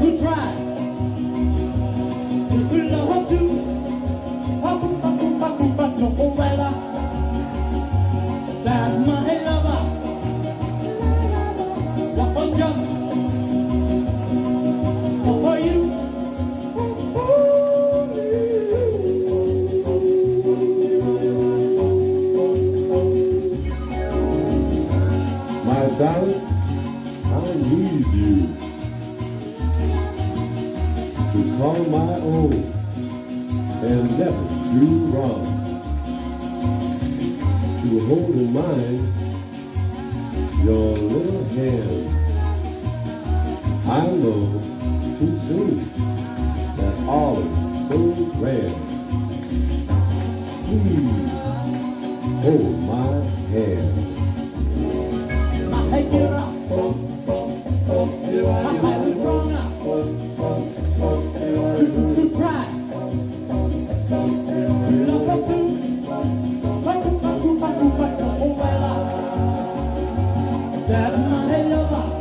we try to build a hope to hope back back back no forever that my lover what was just for you My darling are my own and never do wrong. To hold in mind your little hand, I know too soon that all is so grand. Please hold my hand. My get up. lover.